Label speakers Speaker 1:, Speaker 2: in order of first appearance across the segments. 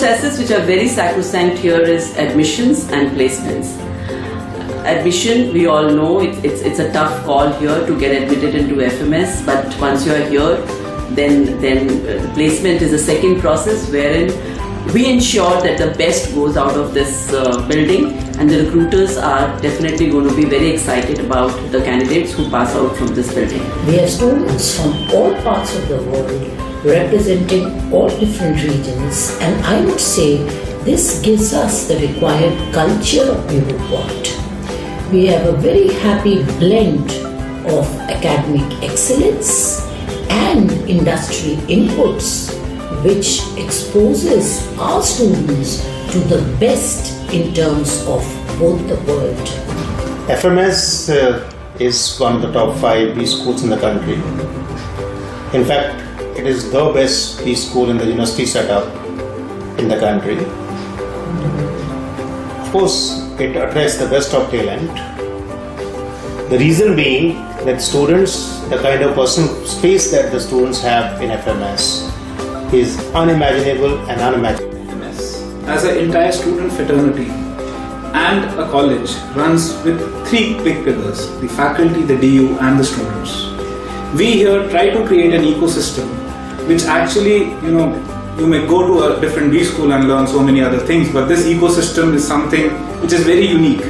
Speaker 1: processes which are very sacrosanct here is admissions and placements. Admission, we all know it's, it's, it's a tough call here to get admitted into FMS, but once you are here, then, then uh, placement is a second process wherein we ensure that the best goes out of this uh, building and the recruiters are definitely going to be very excited about the candidates who pass out from this building.
Speaker 2: We have students from all parts of the world representing all different regions and I would say this gives us the required culture we would want. We have a very happy blend of academic excellence and industry inputs which exposes our students to the best in terms of both the world.
Speaker 3: FMS uh, is one of the top five B schools in the country. In fact, it is the best school in the university setup in the country. Of course, it attracts the best of talent. The reason being that students, the kind of personal space that the students have in FMS is unimaginable and unimaginable.
Speaker 4: As an entire student fraternity and a college runs with three big pillars the faculty, the DU, and the students. We here try to create an ecosystem which actually, you know, you may go to a different B school and learn so many other things, but this ecosystem is something which is very unique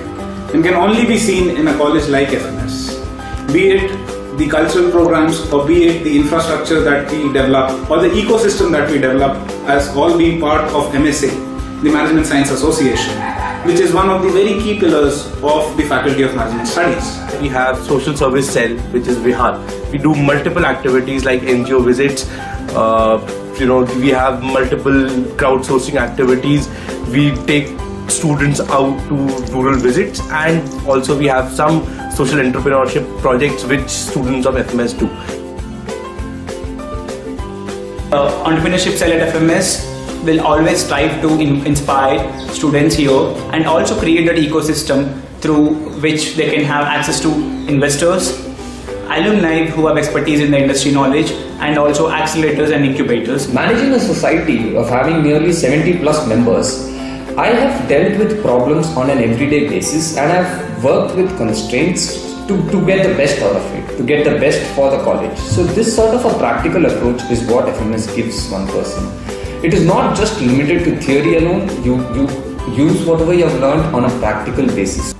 Speaker 4: and can only be seen in a college like FMS. Be it the cultural programs or be it the infrastructure that we develop or the ecosystem that we develop as all being part of MSA, the Management Science Association, which is one of the very key pillars of the Faculty of Management Studies.
Speaker 5: We have social service cell, which is Vihar. We do multiple activities like NGO visits. Uh, you know, we have multiple crowdsourcing activities. We take students out to rural visits and also we have some social entrepreneurship projects which students of FMS do.
Speaker 6: Uh, entrepreneurship cell at FMS will always strive to in inspire students here and also create that ecosystem through which they can have access to investors, alumni who have expertise in the industry knowledge and also accelerators and incubators.
Speaker 7: Managing a society of having nearly 70 plus members I have dealt with problems on an everyday basis and I've worked with constraints to, to get the best out of it, to get the best for the college. So, this sort of a practical approach is what FMS gives one person. It is not just limited to theory alone, you, you use whatever you have learned on a practical basis.